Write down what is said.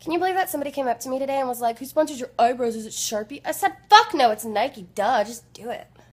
Can you believe that somebody came up to me today and was like, Who sponsors your eyebrows? Is it Sharpie? I said, Fuck no, it's Nike. Duh, just do it.